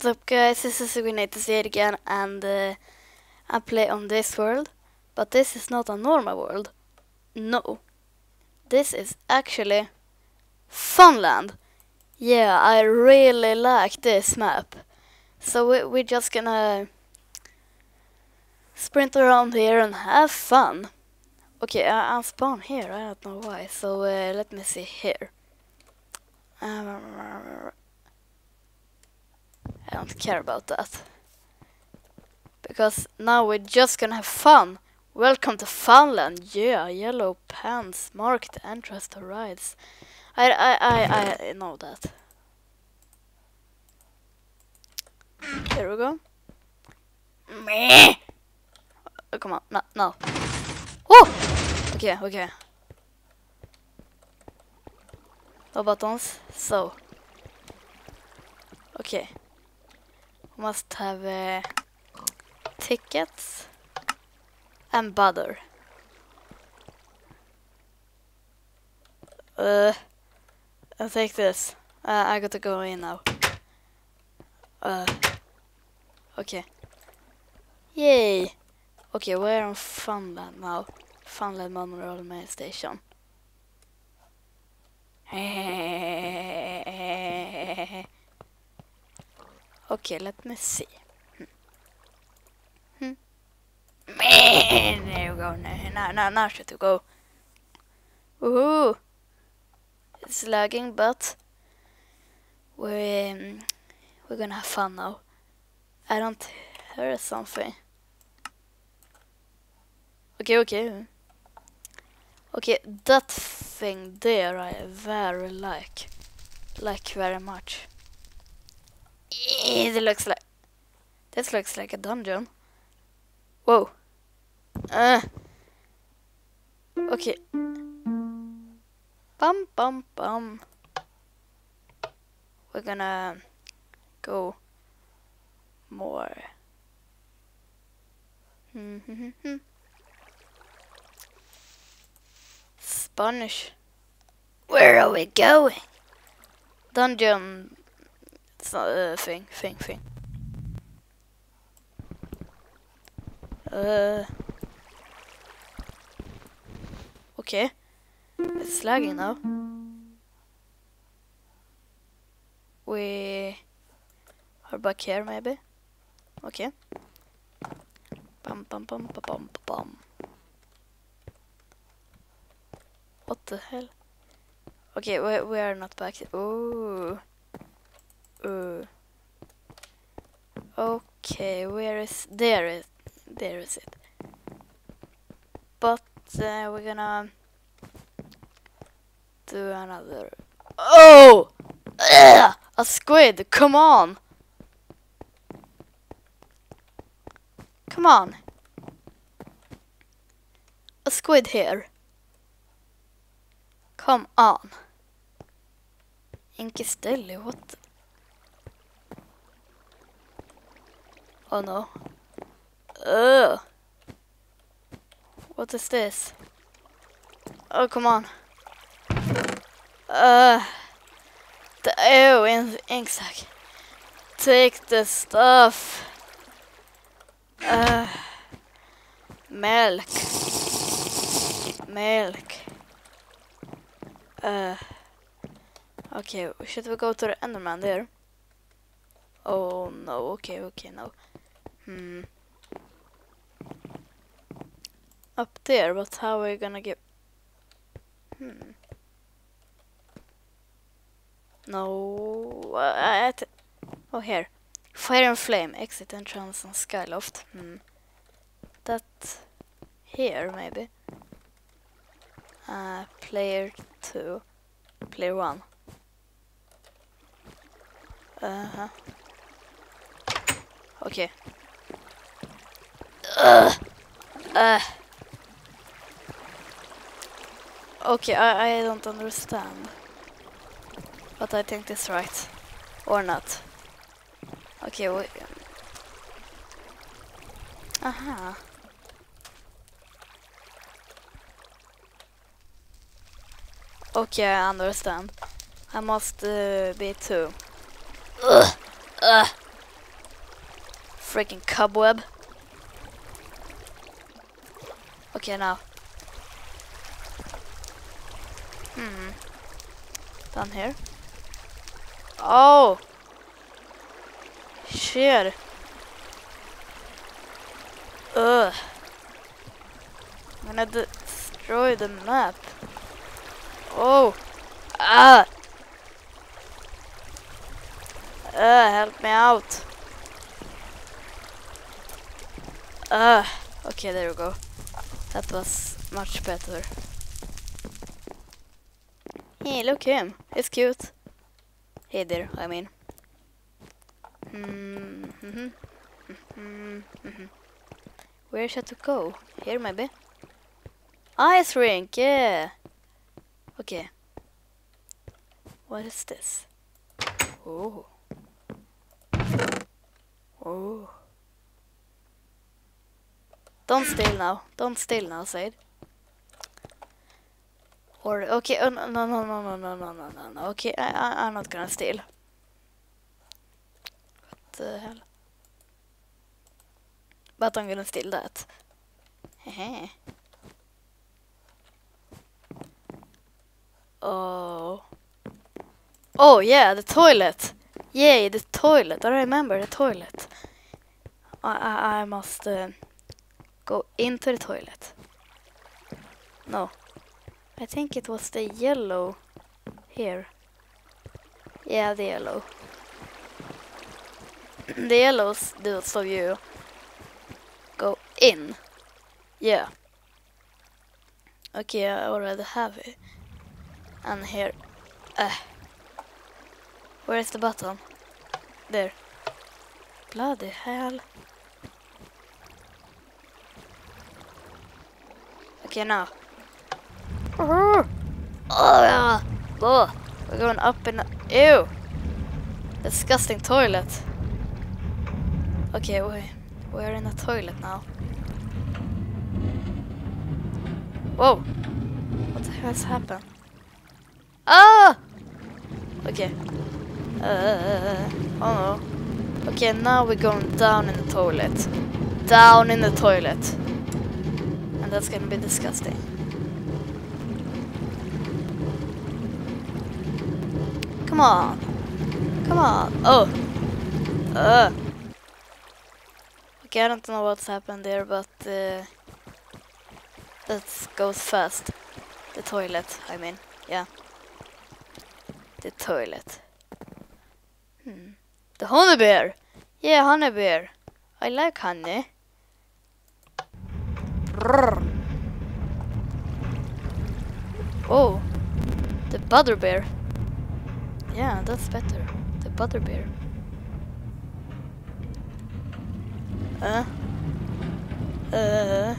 What's up guys, this is Ignitus here again and uh, I play on this world. But this is not a normal world. No. This is actually Funland. Yeah, I really like this map. So we, we're just gonna sprint around here and have fun. Okay, I, I'll spawn here, I don't know why. So uh, let me see here. Um, I don't care about that. Because now we're just gonna have fun. Welcome to Funland. Yeah, yellow pants marked entrance to rides. I, I, I, I know that. Here we go. Meh. Oh, come on, no, no. Oh! Okay, okay. No buttons, so. Okay must have uh, tickets and butter. Uh, I'll take this. Uh, I got to go in now. Uh, okay. Yay! Okay, we're on Funland now. Funland Monorail Main Station. Okay, let me see. Hmm. Hmm. There we go. Now, now, now should go. Woohoo! It's lagging, but we're um, we're gonna have fun now. I don't hear something. Okay, okay. Okay, that thing there I very like. Like very much. Eh, it looks like this looks like a dungeon. Whoa. Uh. Okay. Bum bum bum. We're gonna go more. Hmm, hmm, hmm, Spanish. Where are we going? Dungeon it's not a thing, thing, thing. Uh. Okay. It's lagging now. We are back here maybe. Okay. Bum bum bum bum bum bum. What the hell? Okay, we we are not back. Ooh. Uh, okay, where is there is there is it. But uh, we're gonna do another. Oh, Ugh! a squid! Come on, come on, a squid here. Come on. Inky Stelly, what? Oh no. Ugh. What is this? Oh, come on. Uh. The, oh, in, ink sac. Take the stuff. Uh. Milk. Milk. Uh. Okay, should we go to the Enderman there? Oh no, okay, okay, no. Hmm. Up there, but how are we gonna get... Hmm. No, uh, oh here. Fire and Flame, exit entrance on Skyloft. Hmm. That here maybe. Uh, player 2, player 1. Uh-huh. Okay. Uh, uh. Okay, I, I don't understand. But I think this right. Or not. Okay, wait. Aha. Okay, I understand. I must uh, be too. Ugh. Ugh. Freaking cobweb. Okay, now. Hmm. Down here. Oh! Shit. Ugh. I'm gonna destroy the map. Oh! Ah! Uh, help me out. Uh, okay, there we go. That was much better. Hey, look him. He's cute. Hey there, I mean. Hmm. hmm hmm hmm Where should to go? Here, maybe? Ice rink, yeah. Okay. What is this? Oh. Oh. Don't steal now. Don't steal now, Said. Or okay, oh, no, no, no, no, no, no, no, no, no, no. Okay, I, I, I'm not gonna steal. What the hell? But I'm gonna steal that. Hehe. oh. Oh yeah, the toilet. Yay, the toilet. I remember the toilet. I, I, I must uh, go into the toilet. No. I think it was the yellow here. Yeah, the yellow. the yellows do so you go in. Yeah. Okay, I already have it. And here. Uh, where's the button? There. Bloody hell. Okay, now. Oh. Oh, we're going up in... Ew! Disgusting toilet. Okay, we, we're in a toilet now. Whoa! What the happened? Ah! Okay. Uh, oh no. Okay, now we're going down in the toilet. Down in the toilet. That's gonna be disgusting. Come on. Come on. Oh. Uh. Okay, I don't know what's happened there, but uh, that goes fast. The toilet, I mean. Yeah. The toilet. Hmm. The honey bear. Yeah, honey bear. I like honey. Oh. The butter bear. Yeah, that's better. The butterbeer. Uh. Uh.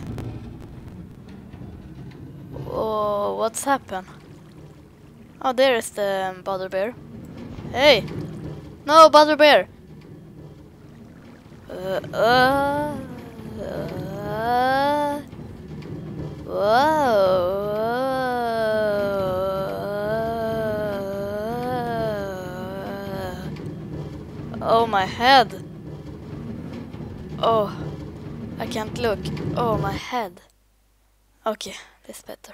Oh, what's happened? Oh, there is the um, butterbeer. Hey! No, butterbeer! Uh, uh, uh, my head. Oh, I can't look. Oh, my head. Okay, this better.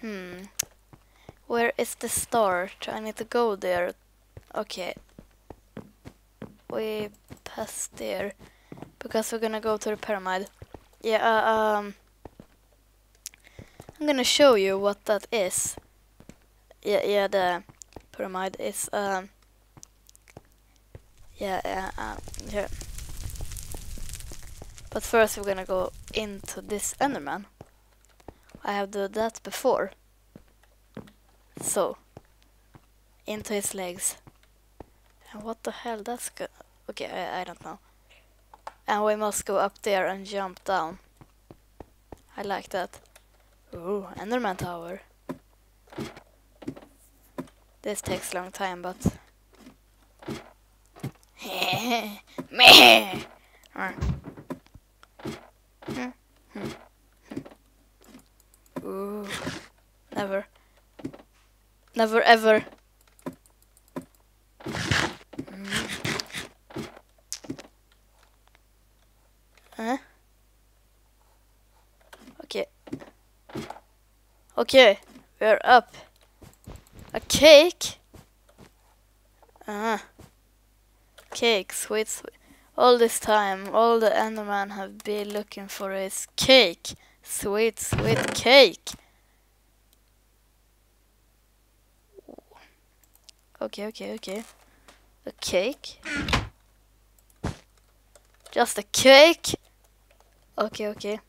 Hmm. Where is the start? I need to go there. Okay. We pass there. Because we're gonna go to the pyramid. Yeah, uh, um... I'm gonna show you what that is. Yeah, yeah, the pyramid is, um... Yeah, yeah, um, here. But first we're gonna go into this Enderman. I have done that before. So, into his legs. And what the hell, that's good. Okay, I, I don't know. And we must go up there and jump down. I like that. Ooh, Enderman Tower. This takes a long time, but... Meh. Ooh. Never. Never ever. Hmm. Hein? Okay. Okay, we're up. A cake? Ah. Uh -huh sweet, sweet. All this time, all the Enderman have been looking for is cake. Sweet, sweet cake. Okay, okay, okay. A cake? Just a cake? Okay, okay.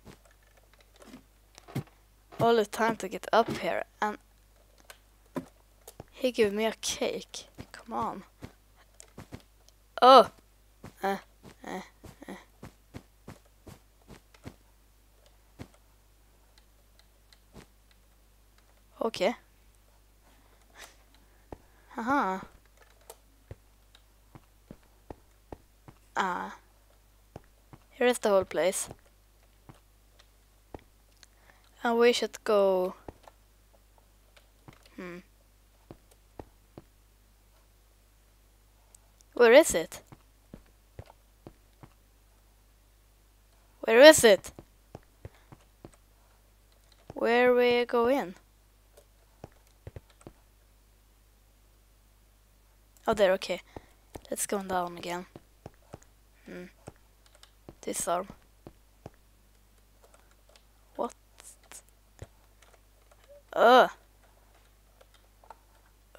All the time to get up here and he gave me a cake. Come on. Oh! Uh, uh, uh. Okay. Aha. Ah. Here is the whole place. And we should go... Hmm. Where is it? Where is it? Where we go in? Oh, there, okay. Let's go down again. Hmm. This arm. What? Ugh.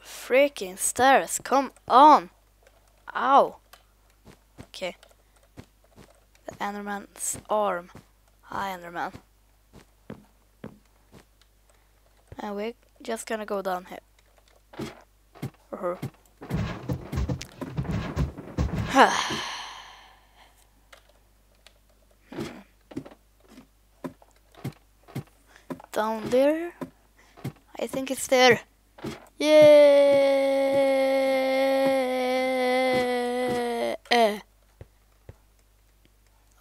Freaking stairs, come on! Ow! Okay. The Enderman's arm. Hi, Enderman. And we're just gonna go down here. Uh -huh. Down there? I think it's there. Yeah.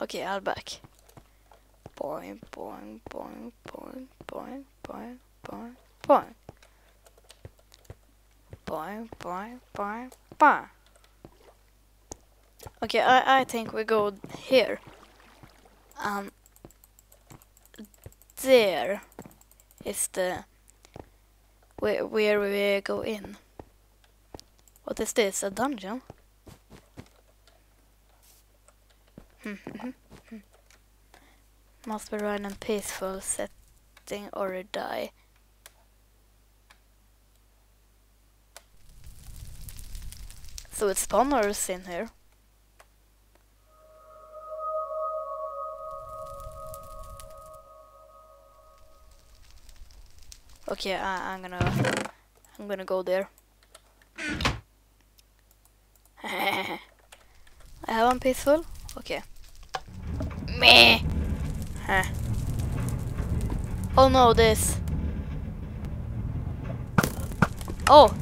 Okay, I'll back. Boing, boing, boing, boing, boing, boing, boing, boing. Boing, boing, boing, boing. Okay, I, I think we go here. Um, there is the where, where we go in. What is this? A dungeon? Mm-hmm. Must be in peaceful setting or die. So it's spawners in here. Okay, I, I'm gonna I'm gonna go there. I have one peaceful. Okay. Me. Huh. Oh no, this. Oh.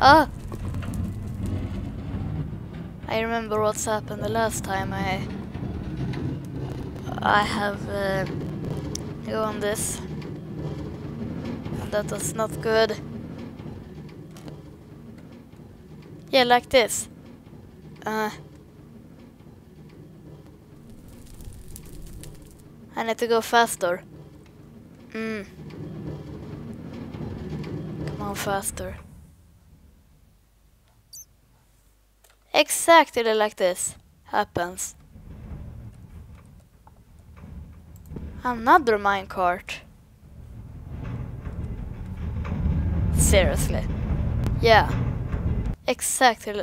Ah. I remember what's happened the last time I I have. Uh, go on this. That was not good. Yeah, like this. Uh, I need to go faster. Mm. Come on, faster. Exactly like this happens. Another minecart. Seriously. Yeah. Exactly.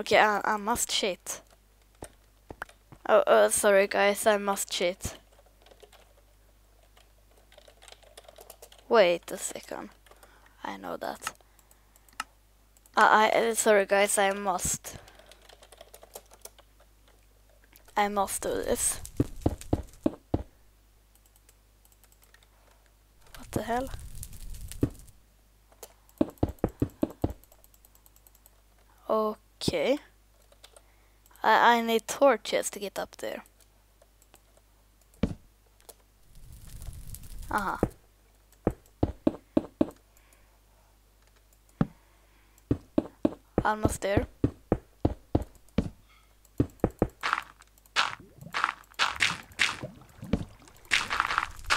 Okay, I, I must cheat. Oh, uh, sorry guys, I must cheat. Wait a second. I know that. I, I sorry guys, I must. I must do this. What the hell? Okay. Okay. I, I need torches to get up there. Uh-huh. Almost there.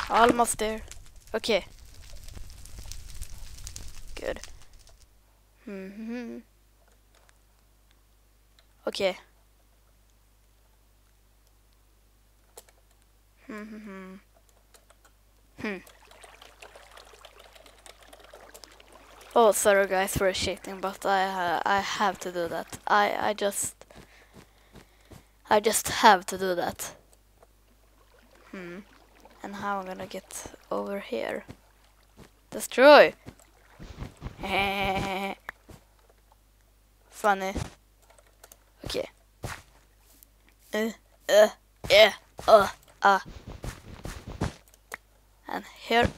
Almost there. Okay. Okay. Hmm. Hmm. Hmm. Oh, sorry guys for cheating, but I uh, I have to do that. I I just I just have to do that. Hmm. And how I'm gonna get over here? Destroy. Funny. Uh, uh, uh, uh. And here.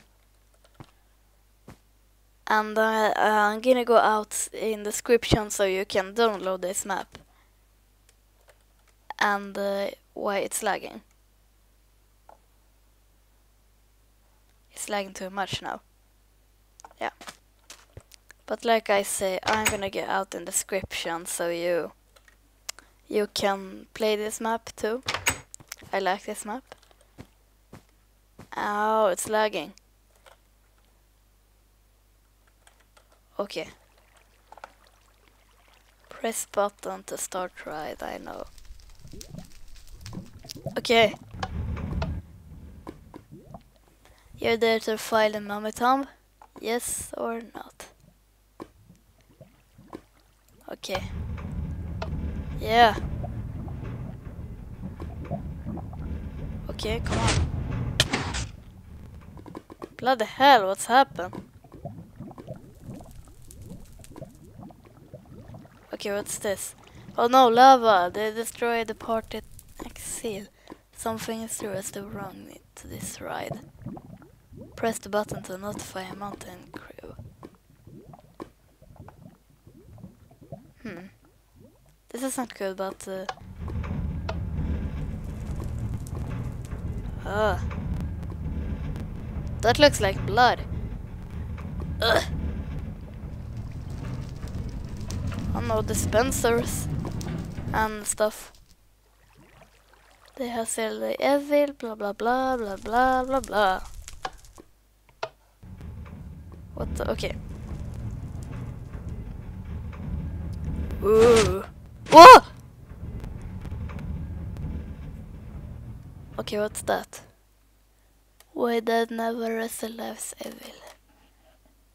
And uh, I'm gonna go out in description so you can download this map. And uh, why it's lagging. It's lagging too much now. Yeah. But like I say I'm gonna get out in description so you you can play this map too I like this map oh it's lagging Okay. Press button to start ride, I know. Okay. You're there to file a mummy Tom? Yes or not? Okay. Yeah. Okay, come on. Bloody hell, what's happened? Okay, what's this? Oh no, lava! They destroyed the party seal. Something is seriously wrong to this ride. Press the button to notify a mountain crew. Hmm. This is not good, but... Uh, uh, that looks like blood. Ugh. I know dispensers and stuff. They have said the evil, blah blah blah blah blah blah blah. What the? Okay. Ooh. Whoa! Okay, what's that? Why that never lives evil?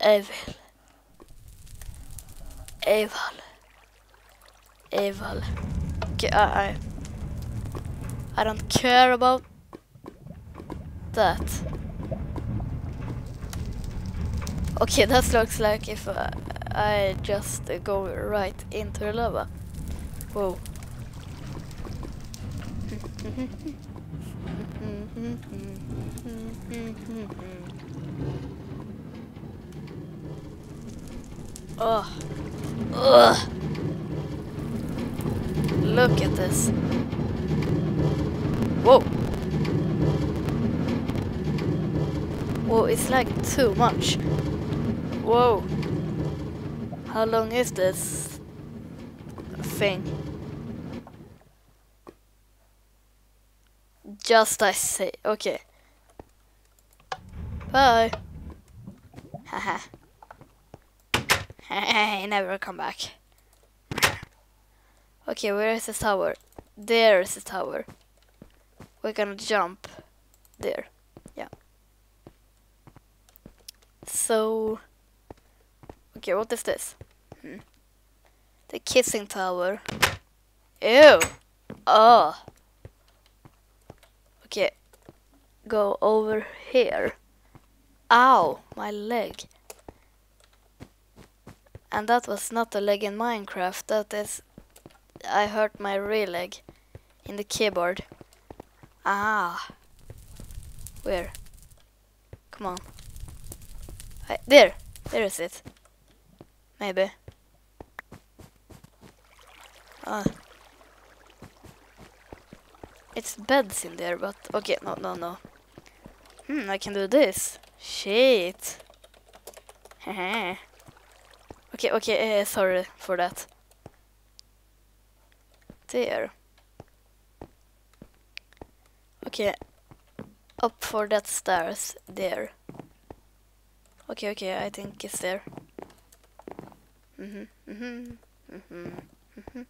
Evil. Evil evil. Okay, I, I don't care about that. Okay, that looks like if uh, I just go right into the lava. Whoa. oh. Ugh. Look at this. Whoa. Whoa, it's like too much. Whoa. How long is this thing? Just I say. Okay. Bye. Haha. Hey, never come back. Okay, where is the tower? There is the tower. We're gonna jump there. Yeah. So, okay, what is this? Hmm. The kissing tower. Ew. Oh. Okay. Go over here. Ow, my leg. And that was not a leg in Minecraft, that is I hurt my real leg in the keyboard. Ah. Where? Come on. I, there. There is it. Maybe. Ah. It's beds in there, but okay, no, no, no. Hmm, I can do this. Shit. okay, okay, uh, sorry for that there. Okay. up for that stairs there. Okay, okay, I think it's there. Mhm, mhm, mhm, mhm,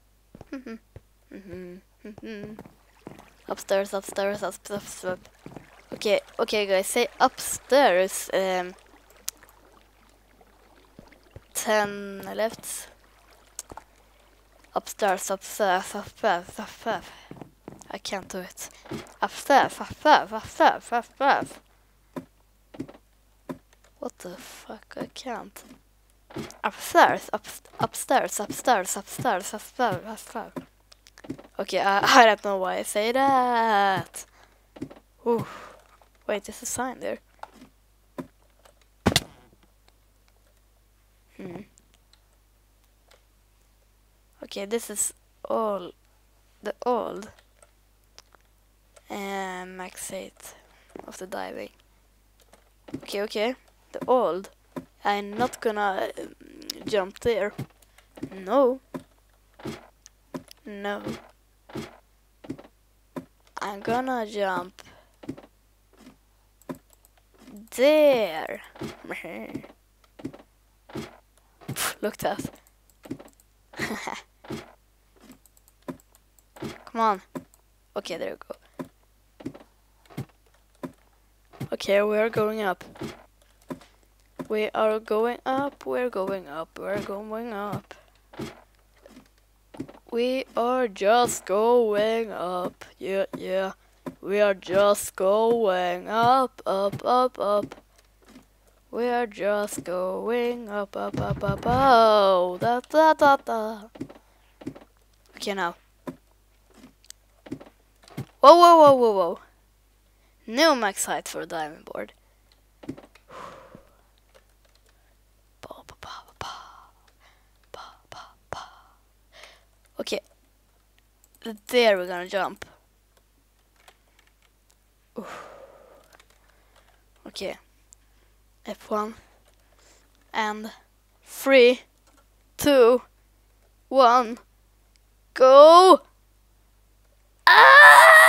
mhm, mhm, mhm. Upstairs, upstairs, upstairs, up. Okay, okay, guys, say upstairs. Um, ten left. Upstairs, upstairs, upstairs, upstairs. I can't do it. Upstairs, upstairs, upstairs, upstairs. What the fuck? I can't. Upstairs, up, upstairs, upstairs, upstairs, upstairs, upstairs. Okay, I, I don't know why I say that. Ooh. Wait, there's a sign there. Hmm. Okay, this is all the old uh, max 8 of the diving. Okay, okay, the old. I'm not gonna um, jump there. No. No. I'm gonna jump there. Look that. Come on. Okay, there we go. Okay, we are going up. We are going up, we're going up, we're going up. We are just going up. Yeah, yeah. We are just going up, up, up, up. We are just going up, up, up, up, oh, da, da, da, da. Okay, now. Whoa, whoa, whoa, whoa, whoa. New max height for diamond board. Okay. There we're gonna jump. Oof. Okay. F1 and three, two, one, go! Ah!